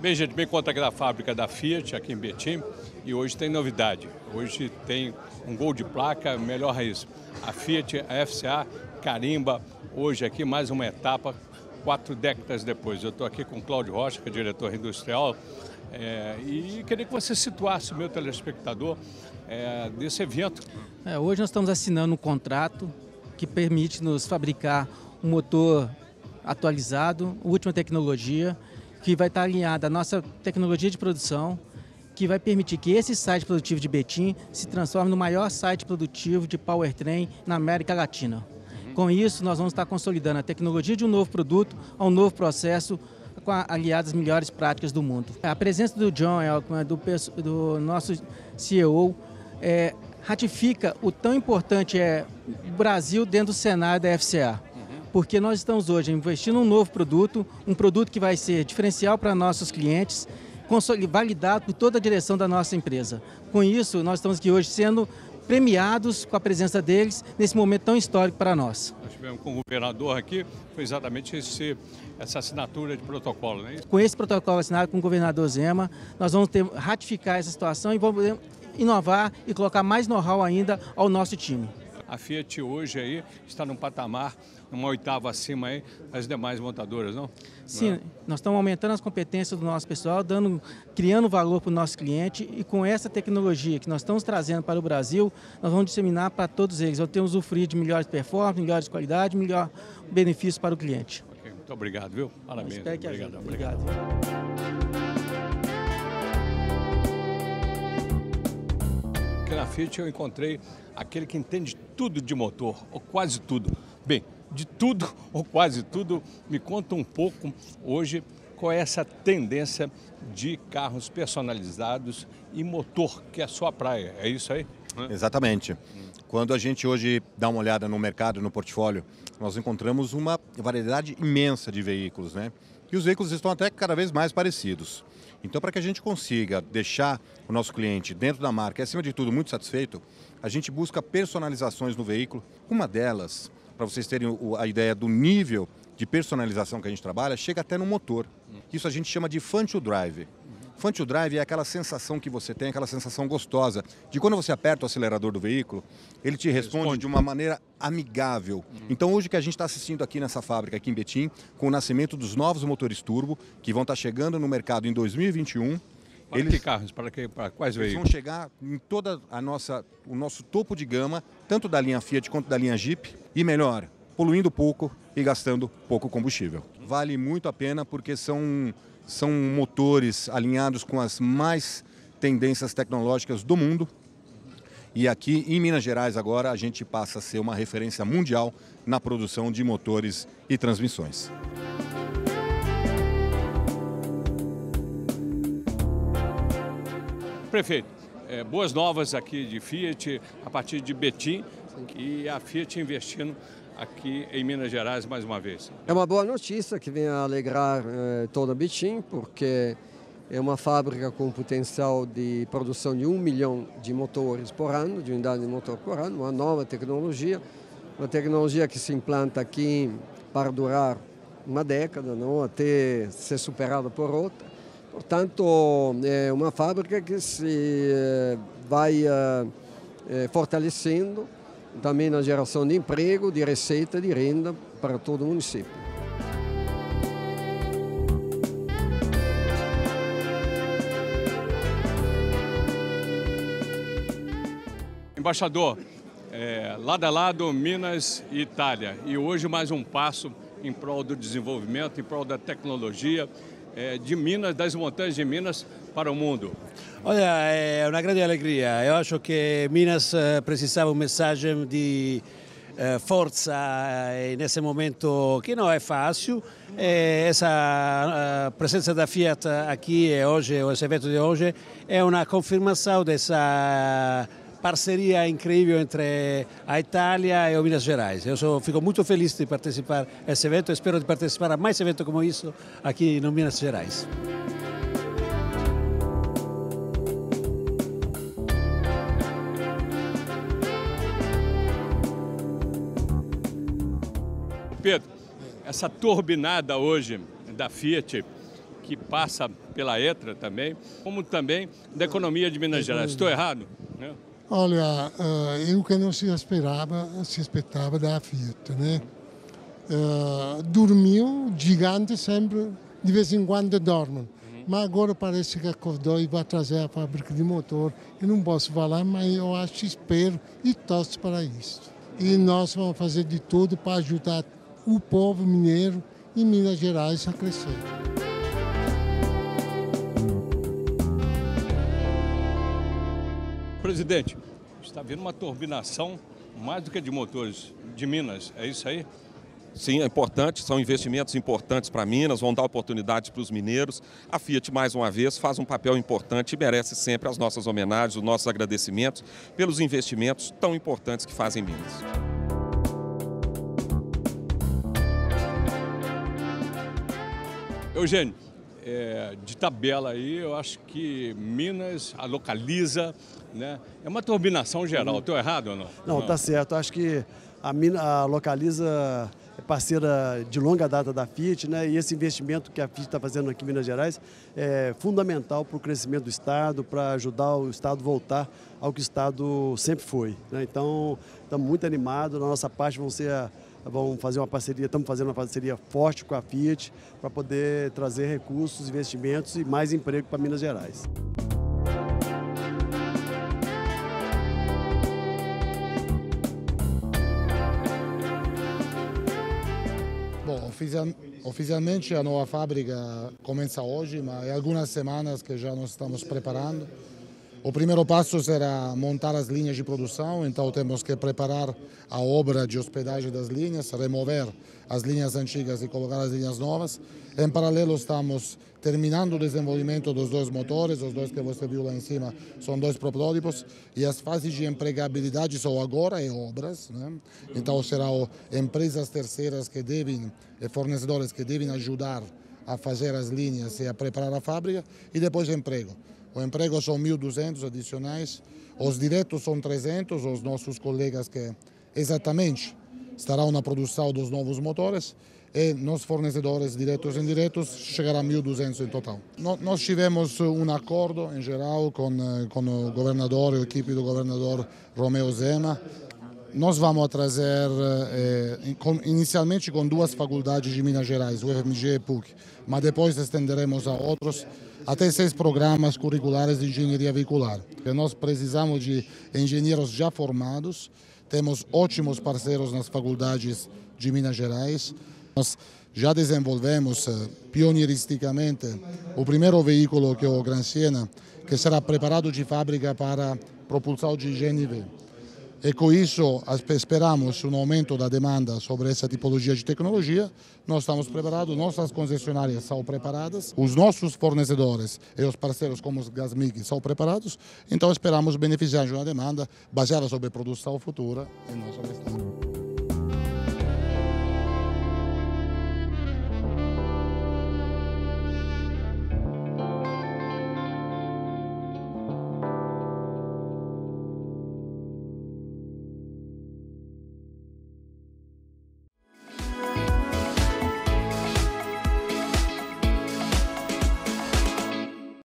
Bem, gente, bem conta aqui da fábrica da Fiat, aqui em Betim, e hoje tem novidade. Hoje tem um gol de placa, melhor raiz. A Fiat, a FCA, carimba, hoje aqui mais uma etapa, quatro décadas depois. Eu estou aqui com Cláudio Rocha, que é diretor industrial, é, e queria que você situasse o meu telespectador é, desse evento. É, hoje nós estamos assinando um contrato que permite nos fabricar um motor atualizado, última tecnologia, que vai estar alinhada à nossa tecnologia de produção, que vai permitir que esse site produtivo de Betim se transforme no maior site produtivo de powertrain na América Latina. Com isso, nós vamos estar consolidando a tecnologia de um novo produto a um novo processo com aliadas melhores práticas do mundo. A presença do John Elkman, do, do nosso CEO, é, ratifica o tão importante é o Brasil dentro do cenário da FCA porque nós estamos hoje investindo um novo produto, um produto que vai ser diferencial para nossos clientes, validado por toda a direção da nossa empresa. Com isso, nós estamos aqui hoje sendo premiados com a presença deles nesse momento tão histórico para nós. Nós tivemos com o governador aqui, foi exatamente esse, essa assinatura de protocolo, é isso? Com esse protocolo assinado com o governador Zema, nós vamos ter, ratificar essa situação e vamos inovar e colocar mais know-how ainda ao nosso time. A Fiat hoje aí está num patamar, uma oitava acima aí das demais montadoras, não? Sim, não. nós estamos aumentando as competências do nosso pessoal, dando, criando valor para o nosso cliente e com essa tecnologia que nós estamos trazendo para o Brasil, nós vamos disseminar para todos eles. Vamos ter usufruir de melhores performances, melhores qualidade, melhor benefício para o cliente. Okay, muito obrigado, viu? Parabéns. Que obrigado, obrigado. Na Fiat eu encontrei aquele que entende tudo de motor, ou quase tudo. Bem, de tudo ou quase tudo, me conta um pouco hoje qual é essa tendência de carros personalizados e motor, que é a sua praia. É isso aí? Exatamente. Quando a gente hoje dá uma olhada no mercado, no portfólio, nós encontramos uma variedade imensa de veículos, né? E os veículos estão até cada vez mais parecidos. Então, para que a gente consiga deixar o nosso cliente dentro da marca acima de tudo, muito satisfeito, a gente busca personalizações no veículo. Uma delas, para vocês terem a ideia do nível de personalização que a gente trabalha, chega até no motor. Isso a gente chama de fun to drive. Fun to drive é aquela sensação que você tem, aquela sensação gostosa de quando você aperta o acelerador do veículo, ele te responde, responde. de uma maneira amigável. Uhum. Então hoje que a gente está assistindo aqui nessa fábrica, aqui em Betim, com o nascimento dos novos motores turbo, que vão estar tá chegando no mercado em 2021, para eles, que carros? Para, que, para quais eles veículos? vão chegar em toda a nossa, o nosso topo de gama, tanto da linha Fiat quanto da linha Jeep, e melhor, poluindo pouco e gastando pouco combustível. Vale muito a pena porque são são motores alinhados com as mais tendências tecnológicas do mundo. E aqui em Minas Gerais agora a gente passa a ser uma referência mundial na produção de motores e transmissões. Prefeito, é, boas novas aqui de Fiat, a partir de Betim, e a Fiat investindo aqui em Minas Gerais mais uma vez. É uma boa notícia que vem a alegrar eh, toda Betim, porque é uma fábrica com potencial de produção de um milhão de motores por ano, de unidades de motor por ano, uma nova tecnologia, uma tecnologia que se implanta aqui para durar uma década, não até ser superada por outra. Portanto, é uma fábrica que se eh, vai eh, fortalecendo também na geração de emprego, de receita, de renda para todo o município. Embaixador, é, lado a lado, Minas e Itália. E hoje mais um passo em prol do desenvolvimento, em prol da tecnologia é, de Minas, das montanhas de Minas para o mundo. Olha, é uma grande alegria. Eu acho que Minas eh, precisava um mensagem de eh, forza eh, nesse momento que não é fácil. Essa presença da Fiat aqui hoje, esse evento de hoje, é uma confirmação dessa parceria incrível entre a Itália e o Minas Gerais. Eu sou, fico muito feliz de participar desse evento e espero de participar a mais eventos como isso aqui no Minas Gerais. Pedro, essa turbinada hoje da Fiat, que passa pela ETRA também, como também da economia de Minas Gerais. Estou errado? Né? Olha, uh, eu que não se esperava, se esperava da Fiat, né? Uh, dormiu, gigante sempre, de vez em quando dorme. Uhum. Mas agora parece que acordou e vai trazer a fábrica de motor. Eu não posso falar, mas eu acho, espero e torço para isso. E nós vamos fazer de tudo para ajudar o povo mineiro e Minas Gerais a crescer. Presidente, está vindo uma turbinação mais do que de motores de Minas, é isso aí? Sim, é importante, são investimentos importantes para Minas, vão dar oportunidades para os mineiros. A Fiat, mais uma vez, faz um papel importante e merece sempre as nossas homenagens, os nossos agradecimentos pelos investimentos tão importantes que fazem Minas. Eugênio, é, de tabela aí, eu acho que Minas a localiza, né? É uma turbinação geral, estou errado ou não? Não, está certo. Acho que a, Mina, a localiza é parceira de longa data da Fiat, né? E esse investimento que a Fiat está fazendo aqui em Minas Gerais é fundamental para o crescimento do Estado, para ajudar o Estado a voltar ao que o Estado sempre foi. Né? Então, estamos muito animados. Na nossa parte, vão ser a, vamos fazer uma parceria, estamos fazendo uma parceria forte com a Fiat para poder trazer recursos, investimentos e mais emprego para Minas Gerais. Bom, oficialmente a nova fábrica começa hoje, mas há algumas semanas que já nos estamos preparando. O primeiro passo será montar as linhas de produção, então temos que preparar a obra de hospedagem das linhas, remover as linhas antigas e colocar as linhas novas. Em paralelo, estamos terminando o desenvolvimento dos dois motores, os dois que você viu lá em cima são dois protótipos, e as fases de empregabilidade são agora e obras. Né? Então, serão empresas terceiras que devem, e fornecedores que devem ajudar a fazer as linhas e a preparar a fábrica, e depois emprego. O emprego são 1.200 adicionais, os diretos são 300, os nossos colegas que exatamente estarão na produção dos novos motores e nos fornecedores diretos e indiretos chegará a 1.200 em total. Nós tivemos um acordo em geral com, eh, com o governador e a equipe do governador Romeo Zema. Nós vamos trazer eh, inicialmente com duas faculdades de Minas Gerais, o FMG e PUC, mas depois estenderemos a outros até seis programas curriculares de engenharia veicular. Nós precisamos de engenheiros já formados, temos ótimos parceiros nas faculdades de Minas Gerais. Nós já desenvolvemos eh, pioneiristicamente o primeiro veículo que é o Gran Siena, que será preparado de fábrica para propulsão de GNV. E com isso esperamos um aumento da demanda sobre essa tipologia de tecnologia. Nós estamos preparados, nossas concessionárias são preparadas, os nossos fornecedores e os parceiros como os Gasmig são preparados, então esperamos beneficiar de uma demanda baseada sobre produção futura em nosso estado.